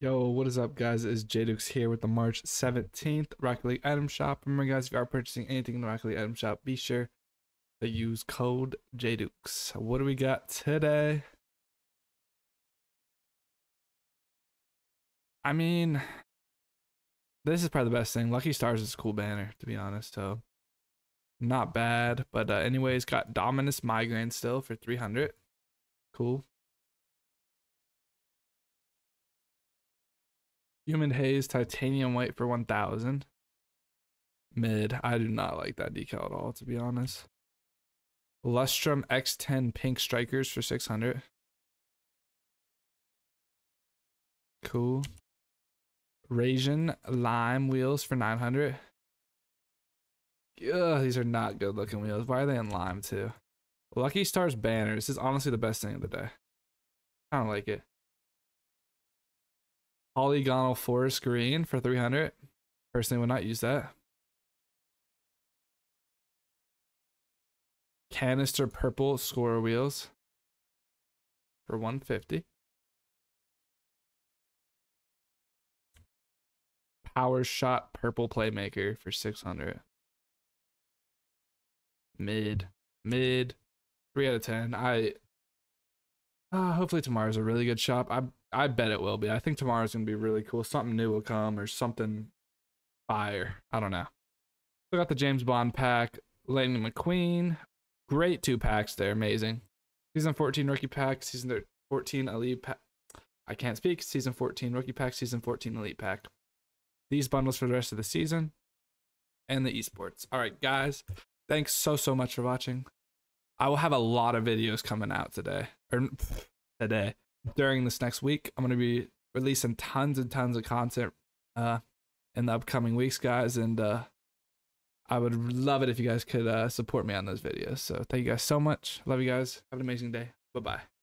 Yo, what is up, guys? It's JDukes here with the March 17th Rocket League item shop. Remember, guys, if you are purchasing anything in the Rocket League item shop, be sure to use code JDukes. What do we got today? I mean, this is probably the best thing. Lucky Stars is a cool banner, to be honest. So, not bad. But, uh, anyways, got Dominus Migraine still for 300. Cool. Human Haze Titanium White for 1000. Mid. I do not like that decal at all, to be honest. Lustrum X10 Pink Strikers for 600. Cool. Rasian Lime Wheels for 900. Ugh, these are not good looking wheels. Why are they in lime too? Lucky Stars banner. This is honestly the best thing of the day. I don't like it. Polygonal forest green for 300. Personally would not use that. Canister purple score wheels for 150. Power shot purple playmaker for 600. Mid. Mid. 3 out of 10. I uh, hopefully tomorrow's a really good shop. I I bet it will be. I think tomorrow's gonna be really cool. Something new will come or something fire. I don't know. We got the James Bond pack, Lightning McQueen. Great two packs there, amazing. Season 14 rookie pack, season 14 elite pack. I can't speak. Season 14 rookie pack, season 14 elite pack. These bundles for the rest of the season and the esports. All right, guys. Thanks so so much for watching. I will have a lot of videos coming out today or today during this next week. I'm going to be releasing tons and tons of content uh, in the upcoming weeks, guys. And uh, I would love it if you guys could uh, support me on those videos. So thank you guys so much. Love you guys. Have an amazing day. Bye bye.